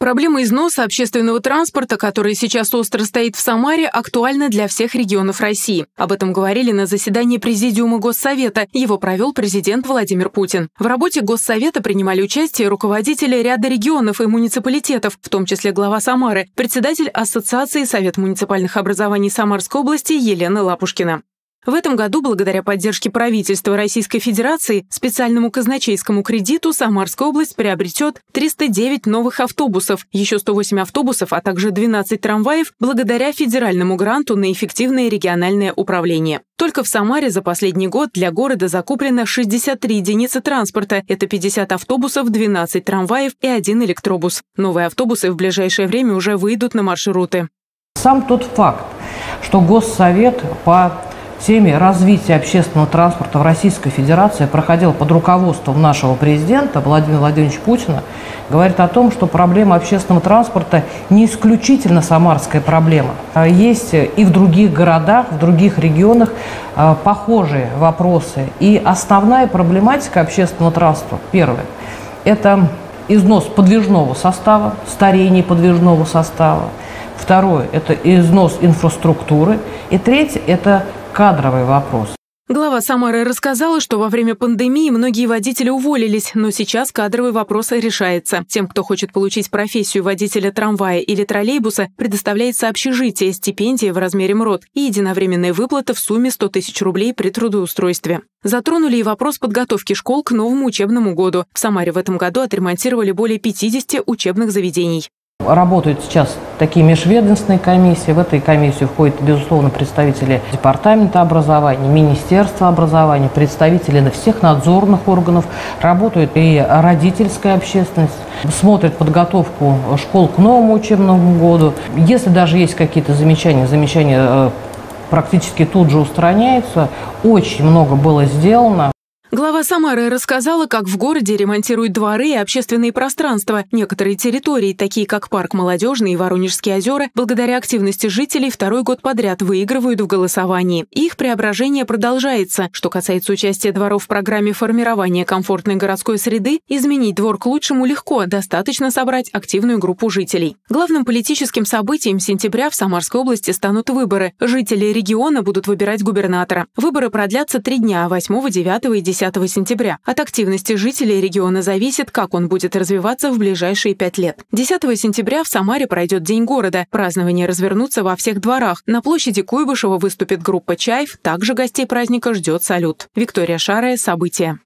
Проблема износа общественного транспорта, которая сейчас остро стоит в Самаре, актуальна для всех регионов России. Об этом говорили на заседании Президиума Госсовета. Его провел президент Владимир Путин. В работе Госсовета принимали участие руководители ряда регионов и муниципалитетов, в том числе глава Самары, председатель Ассоциации Совет муниципальных образований Самарской области Елена Лапушкина. В этом году, благодаря поддержке правительства Российской Федерации, специальному казначейскому кредиту Самарская область приобретет 309 новых автобусов, еще 108 автобусов, а также 12 трамваев благодаря федеральному гранту на эффективное региональное управление. Только в Самаре за последний год для города закуплено 63 единицы транспорта. Это 50 автобусов, 12 трамваев и один электробус. Новые автобусы в ближайшее время уже выйдут на маршруты. Сам тот факт, что Госсовет по теме развития общественного транспорта в Российской Федерации проходил под руководством нашего президента Владимира Владимировича Путина, говорит о том, что проблема общественного транспорта не исключительно самарская проблема. А есть и в других городах, в других регионах а, похожие вопросы. И основная проблематика общественного транспорта, первое, это износ подвижного состава, старение подвижного состава. Второе – это износ инфраструктуры. И третье – это кадровый вопрос. Глава Самары рассказала, что во время пандемии многие водители уволились, но сейчас кадровый вопрос решается. Тем, кто хочет получить профессию водителя трамвая или троллейбуса, предоставляется общежитие, стипендия в размере МРОД и единовременная выплата в сумме 100 тысяч рублей при трудоустройстве. Затронули и вопрос подготовки школ к новому учебному году. В Самаре в этом году отремонтировали более 50 учебных заведений. Работают сейчас такие межведомственные комиссии. В этой комиссию входят, безусловно, представители Департамента образования, Министерства образования, представители всех надзорных органов. Работает и родительская общественность. Смотрят подготовку школ к новому учебному году. Если даже есть какие-то замечания, замечания э, практически тут же устраняются. Очень много было сделано. Глава Самары рассказала, как в городе ремонтируют дворы и общественные пространства. Некоторые территории, такие как парк Молодежный и Воронежские озера, благодаря активности жителей второй год подряд выигрывают в голосовании. Их преображение продолжается. Что касается участия дворов в программе формирования комфортной городской среды, изменить двор к лучшему легко, достаточно собрать активную группу жителей. Главным политическим событием сентября в Самарской области станут выборы. Жители региона будут выбирать губернатора. Выборы продлятся три дня – 8, 9 и 10 10 сентября. От активности жителей региона зависит, как он будет развиваться в ближайшие пять лет. 10 сентября в Самаре пройдет День города. Празднования развернутся во всех дворах. На площади Куйбышева выступит группа «Чайф». Также гостей праздника ждет салют. Виктория Шарая. События.